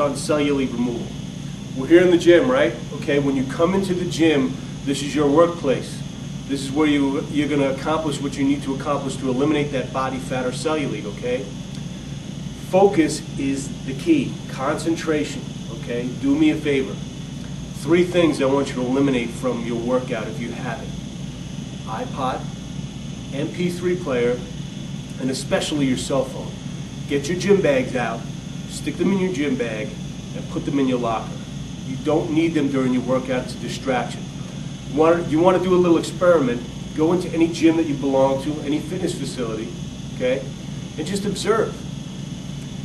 on cellulite removal. We're here in the gym, right? Okay, when you come into the gym, this is your workplace. This is where you, you're going to accomplish what you need to accomplish to eliminate that body fat or cellulite, okay? Focus is the key. Concentration, okay? Do me a favor. Three things I want you to eliminate from your workout if you have it. iPod, MP3 player, and especially your cell phone. Get your gym bags out, stick them in your gym bag, and put them in your locker. You don't need them during your workout. It's a distraction. You want, to, you want to do a little experiment. Go into any gym that you belong to, any fitness facility, okay, and just observe.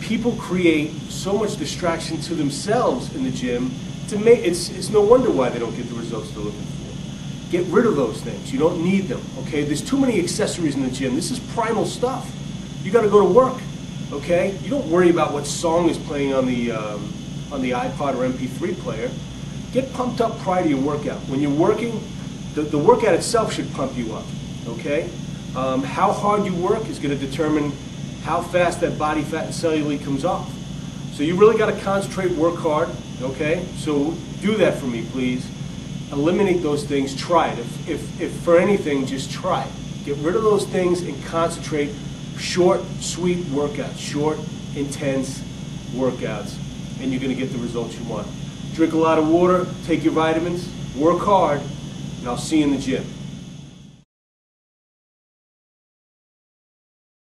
People create so much distraction to themselves in the gym to make it's, it's no wonder why they don't get the results they're looking for. Get rid of those things. You don't need them, okay? There's too many accessories in the gym. This is primal stuff. You got to go to work, okay? You don't worry about what song is playing on the um, on the iPod or MP3 player. Get pumped up prior to your workout. When you're working, the, the workout itself should pump you up, okay? Um, how hard you work is going to determine how fast that body fat and cellulite comes off. So you really got to concentrate, work hard, okay? So do that for me, please. Eliminate those things, try it. If, if, if for anything, just try it. Get rid of those things and concentrate. Short, sweet workouts, short, intense workouts, and you're going to get the results you want. Drink a lot of water, take your vitamins, work hard, and I'll see you in the gym.